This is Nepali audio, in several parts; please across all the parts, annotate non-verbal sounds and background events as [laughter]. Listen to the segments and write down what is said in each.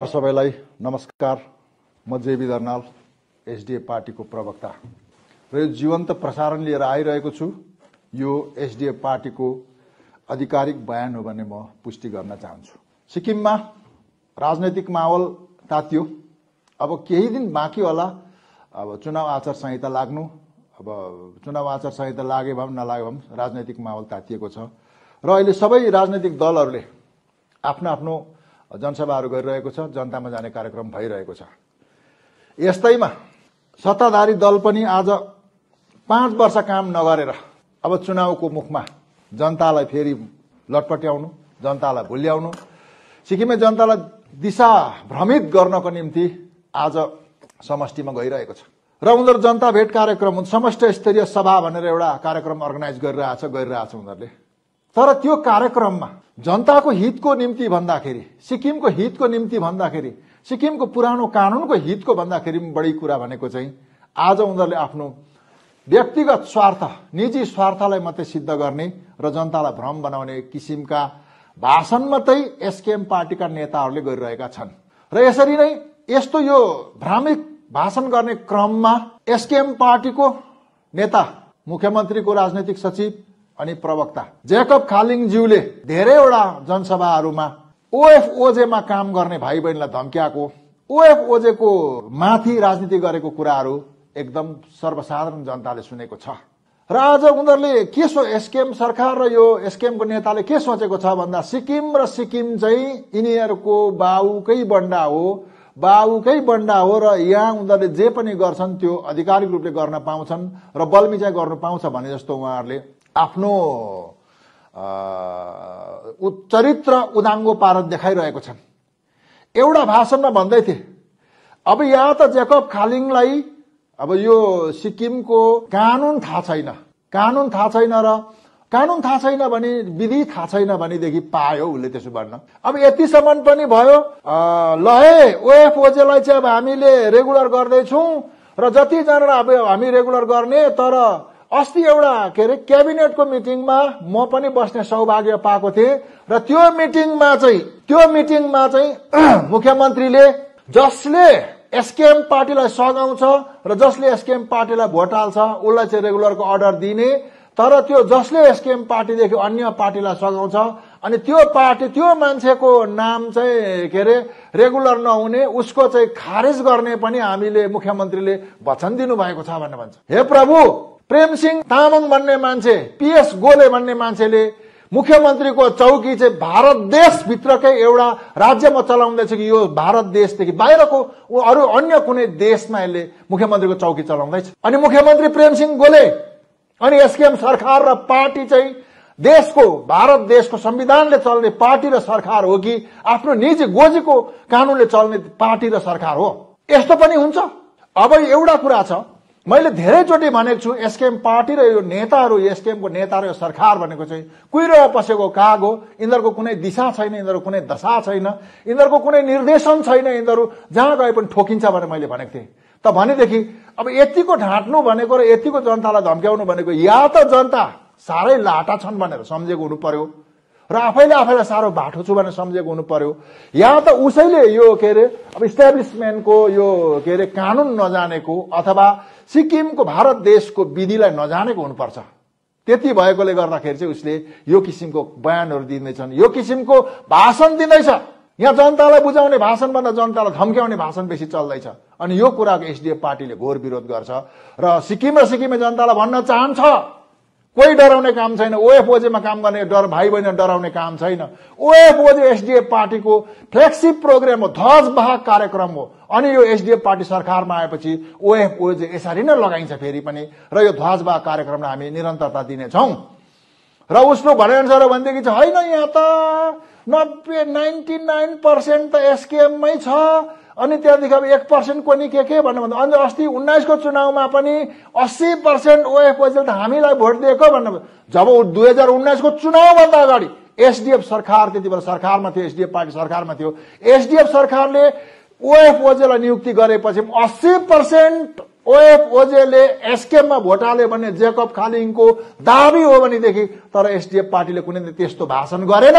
सबैलाई नमस्कार। म जेबी दर्नाल एसडिएफ पार्टीको प्रवक्ता। र यो जीवन्त प्रसारण लिएर आइरहेको छु। यो एसडिएफ पार्टीको आधिकारिक बयान हो भन्ने म पुष्टि गर्न चाहन्छु। सिक्किममा राजनैतिक माहौल तातियो। अब केही दिन बाँकी होला। अब चुनाव आचार संहिता लाग्नु। अब चुनाव आचार संहिता लागे भए पनि नलागे भए पनि राजनैतिक माहौल तातिएको छ। र अहिले सबै राजनैतिक दलहरूले आफ्नो आफ्नो जनसभाहरू गरिरहेको छ जनतामा जाने कार्यक्रम भइरहेको छ। यस्तैमा सत्ताधारी दल पनि आज पाँच वर्ष काम नगरेर अब चुनावको मुखमा जनतालाई फेरि लटपट्याउनु जनतालाई भुल्याउनु सिक्किमे जनतालाई दिशा भ्रमित गर्नको निम्ति आज समष्टिमा गइरहेको छ। र उनीहरू जनता भेट कार्यक्रम समष्टि स्तरीय सभा भनेर एउटा कार्यक्रम अर्गनाइज गरिरहेछ गरिरहेछ उनीहरूले। तर त्यो कार्यक्रममा जनताको हितको निम्ति भन्दाखेरि सिक्किमको हितको निम्ति भन्दाखेरि सिक्किमको पुरानो कानुनको हितको भन्दाखेरि बढी कुरा भनेको चाहिँ आज उनीहरूले आफ्नो व्यक्तिगत स्वार्थ निजी स्वार्थलाई मात्रै सिद्ध गर्ने र जनतालाई भ्रम बनाउने किसिमका भाषण मात्रै एसकेएम पार्टीका नेताहरूले गरिरहेका छन्। र यसरी नै यस्तो यो भ्रामिक भाषण गर्ने क्रममा एसकेएम पार्टीको नेता मुख्यमन्त्रीको राजनैतिक सचिव अनि प्रवक्ता। जेकब खालिङज्यूले धेरैवटा जनसभाहरूमा ओएफओजेमा काम गर्ने भाइ बहिनीलाई धम्क्याएको ओएफओजेको माथि राजनीति गरेको कुराहरू एकदम सर्वसाधारण जनताले सुनेको छ। र आज उनीहरूले के सो एसकेएम सरकार र यो एसकेएमको नेताले के सोचेको छ भन्दा सिक्किम र सिक्किम चाहिँ यिनीहरूको बाउकै बन्डा हो बाउकै बन्डा हो र यहाँ उनीहरूले जे पनि गर्छन् त्यो आधिकारिक रूपले गर्न पाउँछन् र बल्मी गर्नु पाउँछ भने जस्तो उहाँहरूले आफ्नो चरित्र उदाङ्गो पार देखाइरहेको छन्। एउटा भाषणमा भन्दै थिए अब यहाँ त जेकब खालिङलाई अब यो सिक्किमको कानुन थाहा छैन। कानुन थाहा छैन र कानुन थाहा छैन भने विधि थाहा छैन भनेदेखि पायो उसले त्यसो भन्न। अब यतिसम्म पनि भयो ल है ओएफओजेलाई चाहिँ अब हामीले रेगुलर गर्दैछौँ र जतिजना अब हामी रेगुलर गर्ने तर अस्ति एउटा के अरे क्याबिनेटको मिटिङमा म पनि बस्ने सौभाग्य पाएको थिएँ र त्यो मिटिङमा चाहिँ त्यो मिटिङमा चाहिँ [clears throat] मुख्यमन्त्रीले जसले एसकेएम पार्टीलाई सघाउँछ र जसले एसकेएम पार्टीलाई भोट हाल्छ उसलाई चाहिँ रेगुलरको अर्डर दिने तर त्यो जसले एसकेएम पार्टीदेखि अन्य पार्टीलाई सघाउँछ अनि त्यो पार्टी त्यो मान्छेको नाम चाहिँ के अरे रेगुलर नहुने उसको चाहिँ खारेज गर्ने पनि हामीले मुख्यमन्त्रीले वचन दिनुभएको छ भनेर भन्छ। हे प्रभु! प्रेमसिंह तामाङ भन्ने मान्छे पिएस गोले भन्ने मान्छेले मुख्यमन्त्रीको चौकी चाहिँ भारत देशभित्रकै एउटा राज्यमा चलाउँदैछ कि यो भारत देशदेखि बाहिरको अरू अन्य कुनै देशमा यसले मुख्यमन्त्रीको चौकी चलाउँदैछ। अनि मुख्यमन्त्री प्रेमसिंह गोले अनि एसकेएम सरकार र पार्टी चाहिँ देशको भारत देशको संविधानले चल्ने पार्टी र सरकार हो कि आफ्नो निजी गोजीको कानुनले चल्ने पार्टी र सरकार हो? यस्तो पनि हुन्छ। अब एउटा कुरा छ। मैले धेरैचोटि भनेको छु एसकेएम पार्टी र यो नेताहरू एसकेएमको नेता र यो सरकार भनेको चाहिँ कुहिरो पसेको काग हो। यिनीहरूको कुनै दिशा छैन यिनीहरूको कुनै दशा छैन यिनीहरूको कुनै निर्देशन छैन यिनीहरू जहाँ गए पनि ठोकिन्छ भनेर मैले भनेको थिएँ। त भनेदेखि अब यतिको ढाँट्नु भनेको र यतिको जनतालाई धम्क्याउनु भनेको या त जनता साह्रै लाटा छन् भनेर सम्झेको हुनु पर्यो। र आफैले आफैलाई साह्रो बाठो छु भनेर सम्झेको हुनु पर्यो या त उसैले यो के अरे अब इस्टाब्लिसमेन्टको यो के अरे कानुन नजानेको अथवा सिक्किमको भारत देशको विधिलाई नजानेको हुनुपर्छ। त्यति भएकोले गर्दाखेरि चाहिँ उसले यो किसिमको बयानहरू दिँदैछन्। यो किसिमको भाषण दिँदैछ। यहाँ जनतालाई बुझाउने भाषणभन्दा जनतालाई धम्क्याउने भाषण बेसी चल्दैछ। अनि यो कुराको एसडिएफ पार्टीले घोर विरोध गर्छ। र सिक्किम र सिक्किमे जनतालाई भन्न चाहन्छ। कोही डराउने काम छैन। ओएफओजेमा काम गर्ने डर भाइ बहिनी डराउने काम छैन। ओएफओजे एसडिएफ पार्टीको फ्लेक्सिप प्रोग्राम हो ध्वज बाहक कार्यक्रम हो। अनि यो एसडिएफ पार्टी सरकारमा आएपछि ओएफओजे यसरी नै लगाइन्छ फेरि पनि। र यो ध्वज बाहक कार्यक्रमलाई हामी निरन्तरता दिनेछौँ। र उसको भनाइअनुसार भनेदेखि चाहिँ होइन यहाँ त नब्बे नाइन्टी नाइन पर्सेन्ट त एसकेएममै छ। अनि त्यहाँदेखि अब एक पर्सेन्ट को नि के के भन्नु भन्दा अन्त अस्ति उन्नाइसको चुनावमा पनि अस्सी पर्सेन्ट ओएफओजीले त हामीलाई भोट दिएको भन्नु जब दुई हजार उन्नाइसको चुनावभन्दा अगाडि एसडिएफ सरकार त्यति बेला सरकारमा थियो एसडिएफ पार्टी सरकारमा थियो एसडिएफ सरकारले ओएफओजेलाई नियुक्ति गरेपछि अस्सी पर्सेन्ट ओएफओजेले एसकेएममा भोट हाल्यो भने जेकब खालिङको दावी हो भनेदेखि तर एसडिएफ पार्टीले कुनै त्यस्तो भाषण गरेन।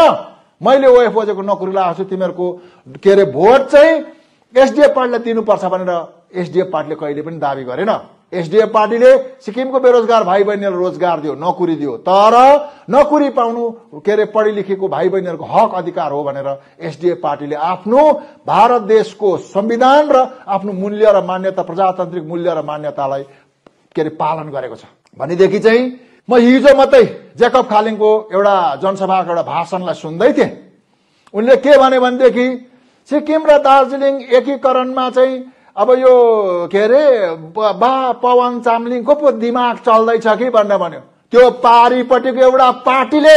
मैले ओएफओजेको नोकरी लगाएको छु तिमीहरूको के अरे भोट चाहिँ एसडिएफ पार्टीलाई दिनुपर्छ भनेर एसडिएफ पार्टीले कहिले पनि दावी गरेन। एसडिएफ पार्टीले सिक्किमको बेरोजगार भाइ बहिनीहरूलाई रोजगार दियो नोकरी दियो। तर नोकरी पाउनु के अरे पढी लेखेको भाइ बहिनीहरूको हक अधिकार हो भनेर एसडिएफ पार्टीले आफ्नो भारत देशको संविधान र आफ्नो मूल्य र मान्यता प्रजातान्त्रिक मूल्य र मान्यतालाई के अरे पालन गरेको छ। भनेदेखि चाहिँ म हिजो मात्रै जेकब खालिङको एउटा जनसभाको एउटा भाषणलाई सुन्दै थिएँ। उनले के भने भनेदेखि सिक्किम र दार्जिलिङ एकीकरणमा चाहिँ अब यो के अरे बा पवन चामलिङको पो दिमाग चल्दैछ कि भनेर भन्यो। त्यो पारिपट्टिको एउटा पार्टीले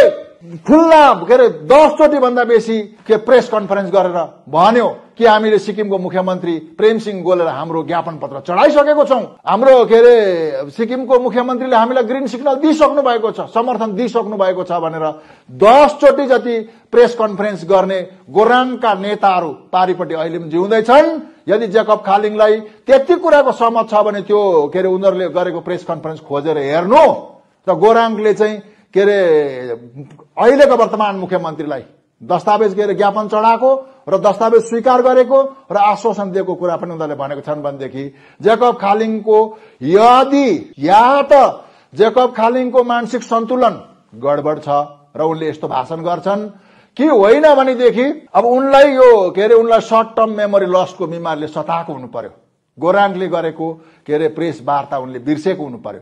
खुल्ला के अरे दसचोटि भन्दा बेसी के प्रेस कन्फरेन्स गरेर भन्यो। कि हामीले सिक्किमको मुख्यमन्त्री प्रेमसिंह गोलेर हाम्रो ज्ञापन पत्र चढाइसकेको छौँ। हाम्रो के अरे सिक्किमको मुख्यमन्त्रीले हामीलाई ग्रिन सिग्नल दिइसक्नु भएको छ समर्थन दिइसक्नु भएको छ भनेर दसचोटि जति प्रेस कन्फरेन्स गर्ने गोराङका नेताहरू पारिपट्टि अहिले पनि जिउँदैछन्। यदि जेकब खालिङलाई त्यति कुराको सहमत छ भने त्यो के अरे उनीहरूले गरेको प्रेस कन्फरेन्स खोजेर हेर्नु। र गोराङले चाहिँ के अरे अहिलेको वर्तमान मुख्यमन्त्रीलाई दस्तावेज के अरे ज्ञापन चढाएको र दस्तावेज स्वीकार गरेको र आश्वासन दिएको कुरा पनि उनीहरूले भनेको छन् भनेदेखि जेकब खालिङको यदि या त जेकब खालिङको मानसिक सन्तुलन गडबड छ र उनले यस्तो भाषण गर्छन्। कि होइन भनेदेखि अब उनलाई यो के अरे उनलाई सर्ट टर्म मेमोरी लसको बिमारले सताएको हुनु पर्यो गोराङले गरेको के अरे प्रेस वार्ता उनले बिर्सेको हुनु पर्यो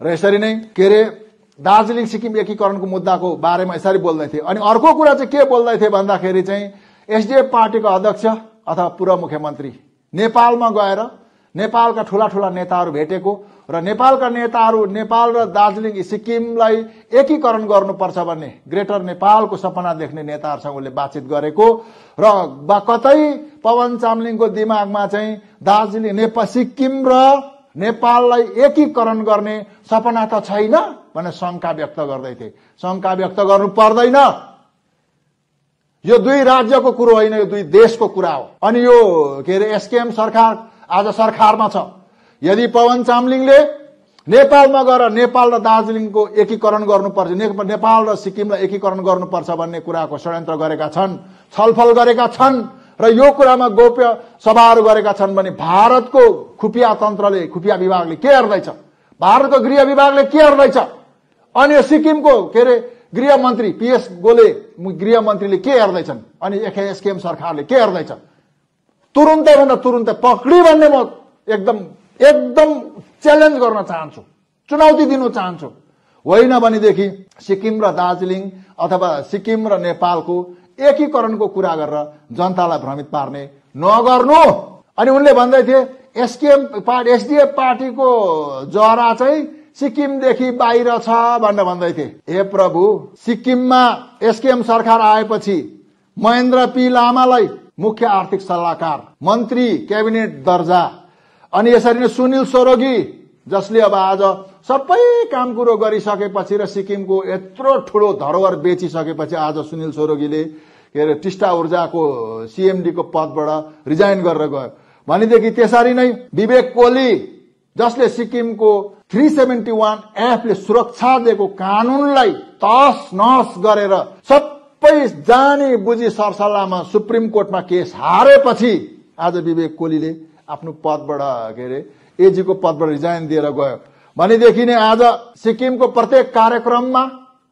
र यसरी नै के अरे दार्जिलिङ सिक्किम एकीकरणको मुद्दाको बारेमा यसरी बोल्दै थिए। अनि अर्को कुरा चाहिँ के बोल्दै थिए भन्दाखेरि चाहिँ एसडिएफ पार्टीको अध्यक्ष अथवा पूर्व मुख्यमन्त्री नेपालमा गएर नेपालका ठुला ठुला नेताहरू भेटेको र नेपालका नेताहरू नेपाल र दार्जिलिङ सिक्किमलाई एकीकरण गर्नुपर्छ भन्ने ग्रेटर नेपालको सपना देख्ने नेताहरूसँग उसले बातचित गरेको र कतै पवन चामलिङको दिमागमा चाहिँ दार्जिलिङ नेपाल सिक्किम र नेपाललाई एकीकरण गर्ने सपना त छैन भनेर शङ्का व्यक्त गर्दै थिए। शङ्का व्यक्त गर्नु पर्दैन। यो दुई राज्यको कुरो होइन यो दुई देशको कुरा हो। अनि यो के अरे एसकेएम सरकार आज सरकारमा छ। यदि पवन चामलिङले नेपालमा गएर नेपाल र दार्जिलिङको एकीकरण गर्नुपर्छ नेपाल र सिक्किमलाई एकीकरण गर्नुपर्छ भन्ने कुराको षड्यन्त्र गरेका छन् छलफल गरेका छन् र यो कुरामा गोप्य सभाहरू गरेका छन् भने भारतको खुफिया तन्त्रले खुफिया विभागले के हेर्दैछ? भारतको गृह विभागले के हेर्दैछ? अनि सिक्किमको के अरे गृह मन्त्री पिएस गोले गृह मन्त्रीले के हेर्दैछन्? अनि एसकेएम सरकारले के हेर्दैछ तुरुन्तै भन्दा तुरुन्तै पक्री भन्ने म एकदम एकदम च्यालेन्ज गर्न चाहन्छु। चुनौती दिन चाहन्छु। होइन भनेदेखि सिक्किम र दार्जिलिङ अथवा सिक्किम र नेपालको एकीकरणको कुरा गरेर जनतालाई भ्रमित पार्ने नगर्नु। अनि उनले भन्दै थिए एसकेएम पार्टी एसडिएफ पार्टीको जरा चाहिँ सिक्किमदेखि बाहिर छ भनेर भन्दै थिए। हे प्रभु सिक्किममा एसकेएम सरकार आएपछि महेन्द्र पी लामालाई मुख्य आर्थिक सल्लाहकार मन्त्री क्याबिनेट दर्जा अनि यसरी नै सुनिल सोरोगी जसले अब आज सबै काम कुरो गरिसकेपछि र सिक्किमको यत्रो ठुलो धरोहर बेचिसकेपछि आज सुनिल सोरोगीले के अरे टिस्टा ऊर्जाको सिएमडीको पदबाट रिजाइन गरेर गयो। भनेदेखि त्यसरी नै विवेक कोहली जसले सिक्किमको थ्री सेभेन्टी वान एफले सुरक्षा दिएको कानुनलाई तस नस गरेर सबै जाने बुझी सरसल्लाहमा सुप्रिम कोर्टमा केस हारेपछि आज विवेक कोहलीले आफ्नो पदबाट के अरे एजीको पदबाट रिजाइन दिएर गयो। भनेदेखि नै आज सिक्किमको प्रत्येक कार्यक्रममा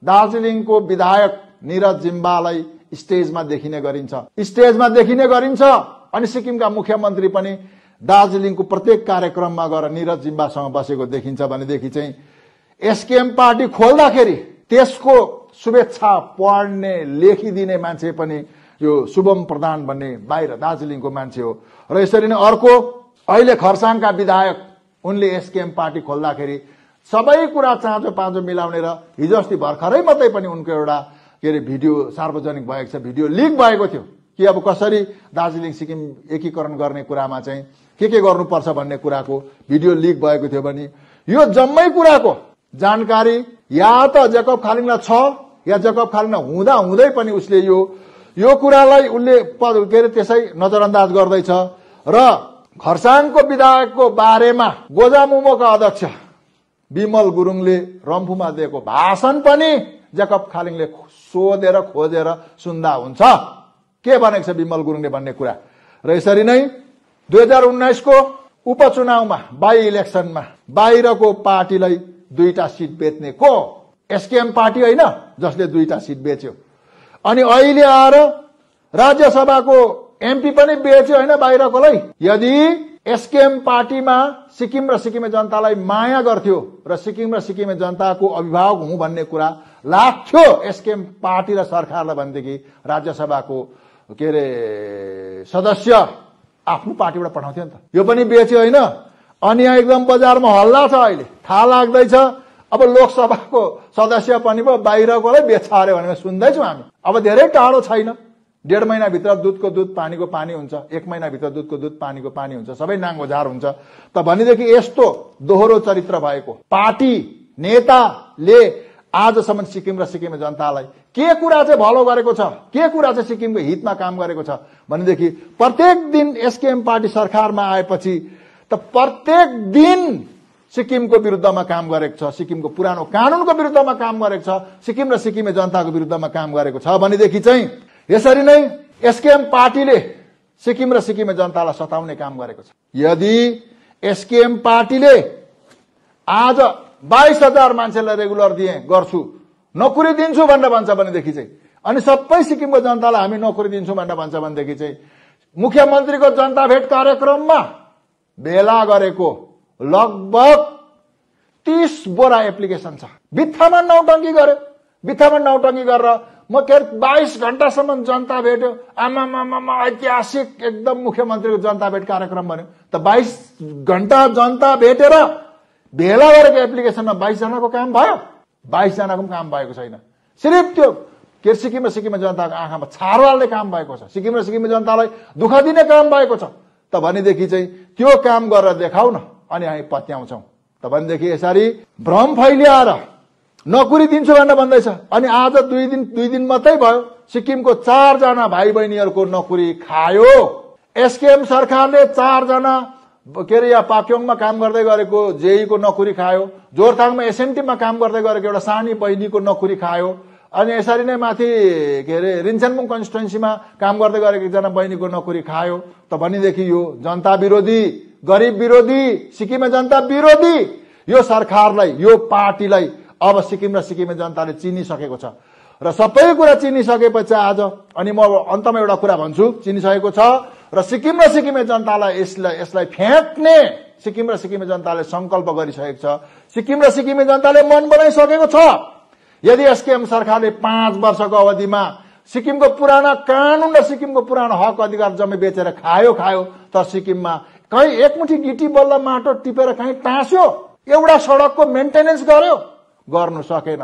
दार्जिलिङको विधायक निरज जिम्बालाई स्टेजमा देखिने गरिन्छ। स्टेजमा देखिने गरिन्छ अनि सिक्किमका मुख्यमन्त्री पनि दार्जिलिङको प्रत्येक कार्यक्रममा गएर निरज जिम्बासँग बसेको देखिन्छ भनेदेखि चाहिँ एसकेएम पार्टी खोल्दाखेरि त्यसको शुभेच्छा पढ्ने लेखिदिने मान्छे पनि यो शुभम प्रधान भन्ने बाहिर दार्जिलिङको मान्छे हो। र यसरी नै अर्को अहिले खरसाङका विधायक उनले एसकेएम पार्टी खोल्दाखेरि सबै कुरा चाँचो पाँचो मिलाउने र हिजो अस्ति भर्खरै मात्रै पनि उनको एउटा के अरे भिडियो सार्वजनिक भएको छ भिडियो लिक भएको थियो। कि अब कसरी दार्जिलिङ सिक्किम एकीकरण गर्ने कुरामा चाहिँ के के गर्नुपर्छ भन्ने कुराको भिडियो लिक भएको थियो भने यो जम्मै कुराको जानकारी या त जेकब खालिङलाई छ या जेकब खालिङलाई हुँदा हुँदै पनि उसले यो यो कुरालाई उसले के अरे त्यसै नजरअन्दाज गर्दैछ। र खरसाङको विधायकको बारेमा गोजामुमोका अध्यक्ष विमल गुरुङले रम्फूमा दिएको भाषण पनि जेकब खालिङले सोधेर खोजेर सुन्दा हुन्छ। के भनेको छ विमल गुरुङले भन्ने कुरा? र यसरी नै दुई हजार उन्नाइसको उपचुनावमा बाई इलेक्सनमा बाहिरको पार्टीलाई दुईटा सिट बेच्ने को? एसकेएम पार्टी होइन जसले दुईटा सिट बेच्यो। अनि अहिले आएर राज्यसभाको एमपी पनि बेच्यो होइन बाहिरकोलाई। यदि एसकेएम पार्टीमा सिक्किम र सिक्किमे जनतालाई माया गर्थ्यो र सिक्किम र सिक्किमे जनताको अभिभावक हुँ भन्ने कुरा लाग्थ्यो एसकेएम पार्टी र सरकारलाई भनेदेखि राज्यसभाको के अरे सदस्य आफ्नो पार्टीबाट पठाउँथ्यो नि त यो पनि बेच्यो होइन अनि यहाँ एकदम बजारमा हल्ला छ अहिले थाहा लाग्दैछ अब लोकसभाको सदस्य पनि पो बाहिरकोलाई बेच्छ अरे भनेर सुन्दैछौँ हामी अब धेरै टाढो छैन डेढ महिनाभित्र दुधको दुध पानीको पानी हुन्छ एक महिनाभित्र दुधको दुध पानीको पानी हुन्छ सबै नाङ्गोझार हुन्छ त भनेदेखि यस्तो दोहोरो चरित्र भएको पार्टी नेताले आजसम्म सिक्किम र सिक्किमे जनतालाई के कुरा चाहिँ भलो गरेको छ के कुरा चाहिँ सिक्किमको हितमा काम गरेको छ भनेदेखि प्रत्येक दिन एसकेएम पार्टी सरकारमा आएपछि त प्रत्येक दिन सिक्किमको विरुद्धमा काम गरेको छ सिक्किमको पुरानो कानुनको विरुद्धमा काम गरेको छ सिक्किम र सिक्किमे जनताको विरुद्धमा काम गरेको छ भनेदेखि चाहिँ यसरी नै एसकेएम पार्टीले सिक्किम र सिक्किमे जनतालाई सताउने काम गरेको छ। यदि एसकेएम पार्टीले आज बाइस हजार मान्छेलाई रेगुलर दिए गर्छु। नोकरी दिन्छु भनेर भन्छ भनेदेखि चाहिँ। अनि सबै सिक्किमको जनतालाई हामी नोकरी दिन्छौँ भनेर भन्छ भनेदेखि चाहिँ मुख्यमन्त्रीको जनता भेट कार्यक्रममा भेला गरेको लगभग तिस बोरा एप्लिकेसन छ। बित्थामा नौटङ्की गर्यो। बित्थामा नौटङ्की गरेर म के अरे बाइस घन्टासम्म जनता भेट्यो। आमामामा ऐतिहासिक एकदम मुख्यमन्त्रीको जनता भेट कार्यक्रम भन्यो त बाइस घन्टा जनता भेटेर भेला गरेको एप्लिकेसनमा बाइसजनाको काम भयो। बाइसजनाको पनि काम भएको छैन। सिर्फ त्यो के सिक्किम र सिक्किमे जनताको आँखामा छारो हाल्ने काम भएको छ। सिक्किम र सिक्किमे जनतालाई दुःख दिने काम भएको छ। त भनेदेखि चाहिँ त्यो काम गरेर देखाउ न अनि हामी पत्याउँछौँ। त भनेदेखि यसरी भ्रम फैलिएर नोकरी दिन्छु भनेर भन्दैछ। अनि आज दुई दिन दुई दिन मात्रै भयो। सिक्किमको चारजना भाइ बहिनीहरूको नोकरी खायो। एसकेएम सरकारले चारजना के अरे यहाँ पाक्योङमा काम गर्दै गरेको जेईको नोकरी खायो जोरथाङमा एसएमटीमा काम गर्दै गरेको एउटा सानी बहिनीको नोकरी खायो अनि यसरी नै माथि के अरे रिन्चनमुङ कन्स्टिट्युन्सीमा काम गर्दै गरेको एकजना बहिनीको नोकरी खायो त भनेदेखि यो जनता विरोधी गरिब विरोधी सिक्किमे जनता विरोधी यो सरकारलाई यो पार्टीलाई अब सिक्किम र सिक्किमे जनताले चिनिसकेको छ। र सबै कुरा चिनिसकेपछि आज अनि म अन्तमा एउटा कुरा भन्छु चिनिसकेको छ र सिक्किम र सिक्किमे जनतालाई यसलाई यसलाई फ्याँक्ने सिक्किम र सिक्किमे जनताले संकल्प गरिसकेको छ। सिक्किम र सिक्किमे जनताले मन बनाइसकेको छ। यदि एसकेएम सरकारले पाँच वर्षको अवधिमा सिक्किमको पुराना कानुन र सिक्किमको पुरानो हक अधिकार जम्मै बेचेर खायो खायो तर सिक्किममा कहीँ एकमुठी गिटी बल्ल माटो टिपेर कहीँ टाँस्यो एउटा सडकको मेन्टेनेन्स गर्यो। गर्नु सकेन।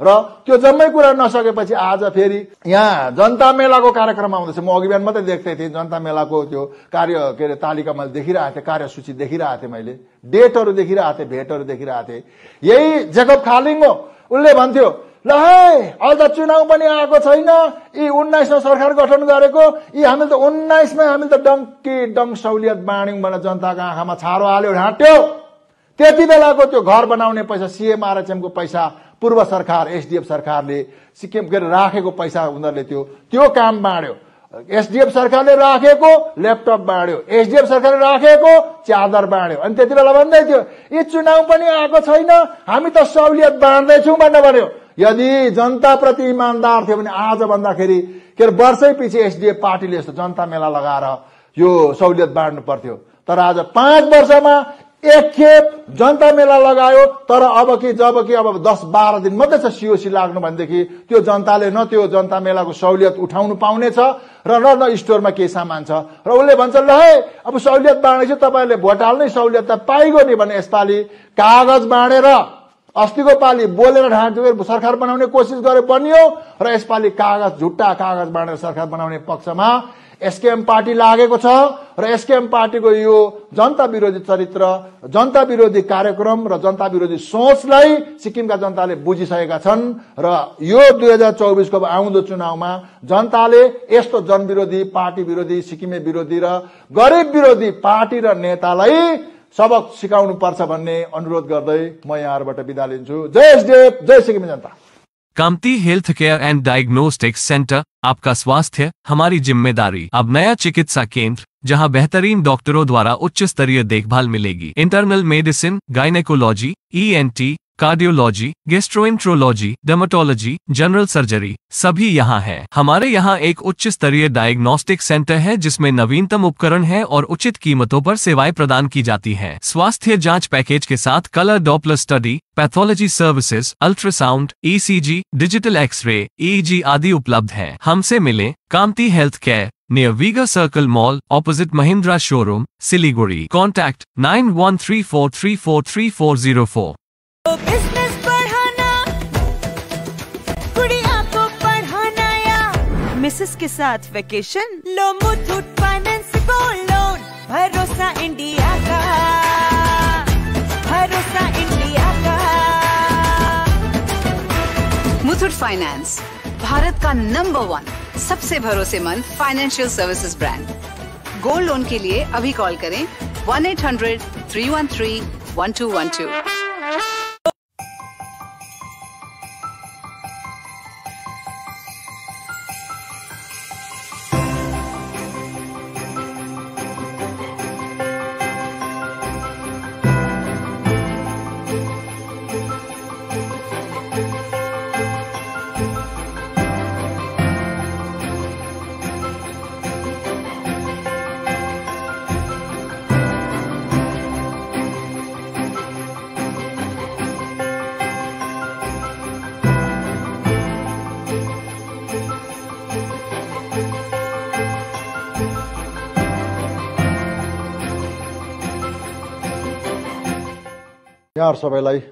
र त्यो जम्मै कुरा नसकेपछि आज फेरि यहाँ जनता मेलाको कार्यक्रम आउँदैछ। म अघि बिहान मात्रै देख्दै थिएँ जनता मेलाको त्यो कार्य के अरे तालिका मैले देखिरहेको थिएँ कार्यसूची देखिरहेको थिएँ मैले डेटहरू देखिरहेको थिएँ भेटहरू देखिरहेको थिएँ। यही जेकब खालिङ हो उसले भन्थ्यो ल है अझ चुनाव पनि आएको छैन यी उन्नाइसमा सरकार गठन गरेको यी हामीले त उन्नाइसमै हामीले त डङ्की डङ सहुलियत बाँड्यौँ भनेर जनताको आँखामा छारो हाल्यो ढाँट्यो। त्यति बेलाको त्यो घर बनाउने पैसा सिएमआरएचएमको पैसा पूर्व सरकार एसडिएफ सरकारले सिक्किम के राखेको पैसा उनीहरूले त्यो त्यो काम बाँड्यो। एसडिएफ सरकारले राखेको ल्यापटप बाँड्यो। एसडिएफ सरकारले राखेको चादर बाँड्यो। अनि त्यति बेला भन्दै थियो यी चुनाव पनि आएको छैन हामी त सहुलियत बाँड्दैछौँ भनेर भन्यो। यदि जनताप्रति इमान्दार थियो भने आज भन्दाखेरि के अरे वर्षै पछि एसडिएफ पार्टीले यस्तो जनता मेला लगाएर यो सहुलियत बाँड्नु पर्थ्यो। तर आज पाँच वर्षमा एक खेप जनता मेला लगायो तर अब कि जब कि अब दस बाह्र दिन मात्रै छ सिओसी लाग्नु भनेदेखि त्यो जनताले न त्यो जनता मेलाको सहुलियत उठाउनु पाउनेछ र न न स्टोरमा केही सामान छ। र उसले भन्छ ल है अब सहुलियत बाँडेपछि तपाईँहरूले भोट हाल्नै सहुलियत त पाइगयो नि भने यसपालि कागज बाँडेर अस्तिको पालि बोलेर ढाँट्यो सरकार बनाउने कोसिस गरे बनियो र यसपालि कागज झुट्टा कागज बाँडेर सरकार बनाउने पक्षमा एसकेएम पार्टी लागेको छ र एसकेएम पार्टीको यो जनता विरोधी चरित्र जनता विरोधी कार्यक्रम र जनता विरोधी सोचलाई सिक्किमका जनताले बुझिसकेका छन् र यो दुई हजार चौबिसको आउँदो चुनावमा जनताले यस्तो जनविरोधी पार्टी विरोधी सिक्किमे विरोधी र गरिब विरोधी पार्टी र नेतालाई सबक सिकाउनु पर्छ भन्ने अनुरोध गर्दै म यहाँहरूबाट बिदा लिन्छु। जय एसडिएफ जय सिक्किमे जनता। Kamati health care and diagnostics centre, आपका स्वास्थ्य, हमारी ज़िम्मेदारी। अब नया चिकित्सा केंद्र, जहाँ बेहतरीन डॉक्टरों द्वारा उच्च स्तरीय देखभाल मिलेगी। Internal medicine, gynaecology ENT cardiology gastroenterology dermatology general surgery सभी यहाँ है हमारे यहाँ एक उच्च स्तरीय डायग्नोस्टिक सेंटर है जिसमें नवीनतम उपकरण है और उचित कीमतों पर सेवाएँ प्रदान की जाती हैं। स्वास्थ्य जाँच पैकेज के साथ colour Doppler study pathology services ultrasound ECG digital X-ray EEG आदि उपलब्ध है हमसे मिले Kamati health care near Viga Circle Mall, opposite Mahindra Showroom, Siliguri. Contact 9134343404. Business बढ़ाना गुड़िया को पढ़ाना या मिसेस के साथ वेकेशन लो मुथूट फाइनेंस गोल्ड लोन भरोसा इंडिया का भरोसा इंडिया का। मुथूट फाइनेंस भारत का नंबर वन सबसे भरोसेमंद financial services brand gold loan के लिए अभी कॉल करें one eight hundred three one three one two one two यहाँ सबैलाई